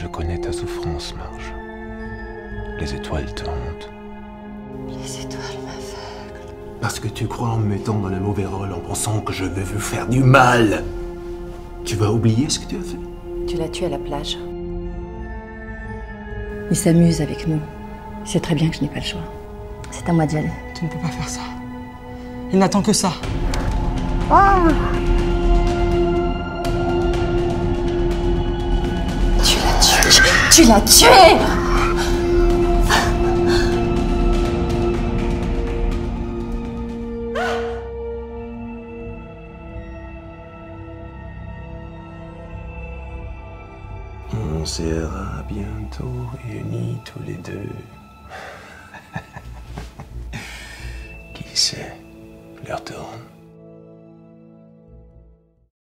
Je connais ta souffrance, Marge. Les étoiles te hantent. Les étoiles m'aveuglent. Parce que tu crois en me mettant dans le mauvais rôle en pensant que je vais vous faire du mal. Tu vas oublier ce que tu as fait Tu l'as tué à la plage. Il s'amuse avec nous. Il sait très bien que je n'ai pas le choix. C'est à moi d'y aller. Tu ne peux pas faire ça. Il n'attend que ça. Tu Tu l'as tué On sera bientôt unis tous les deux. Qui sait L'heure tourne.